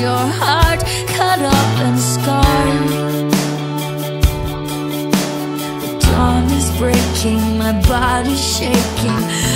your heart cut up and scarred. The dawn is breaking, my body's shaking.